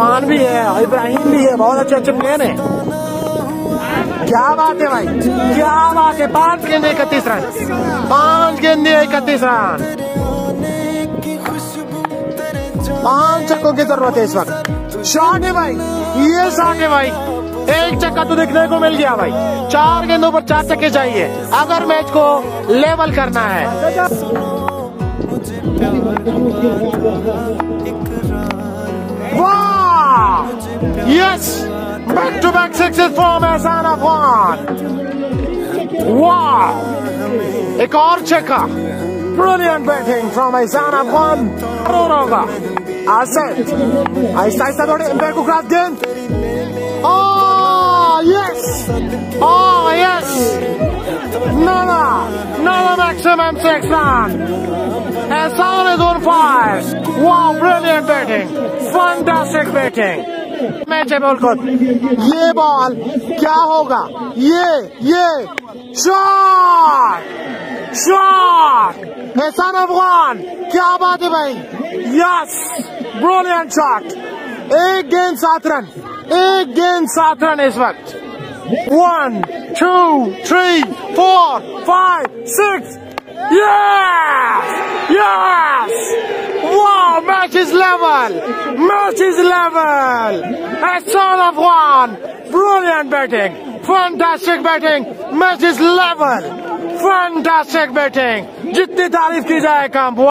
इरफान भी है, इब्राहिम भी है, बहुत अच्छे अच्छे प्लेयर हैं। क्या बात है भाई, क्या बात है, पाँच गेंदे इकतीस रन, पाँच गेंदे इकतीस रन। पाँच चक्कों की ज़रूरत है इस वक्त। शॉट है भाई, ये शॉट है भाई। एक चक्का तो देखने को मिल गया भाई। चार गेंदों पर चार चक्के चाहिए, अगर मैच को लेवल करना है। वाह yes back to back sixes from Ehsan Afghan वाह एक और चक्का Brilliant batting from Ihsan Afghan. Crore होगा आसिफ आहिस्ता आहिस्ता थोड़े एम्पायर को क्रॉस गेंद Oh, yes! Oh, yes! Nala! Nala maximum six run! Hassan is on fire! Wow, brilliant batting! Fantastic batting! Match है बोलकोट ये बॉल क्या होगा? ये ये शॉट शॉट एहसान अफगान क्या बात है भाई? यस ब्रिलियंट शॉट एक गेंद, सात रन। एक गेंद, सात रन इस वक्त। One two three four five six! Yes! Wow, match is level! Match is level! Hassan Afghan! Brilliant batting! Fantastic batting! Match is level! Fantastic batting! जितनी तारीफ की जाए कम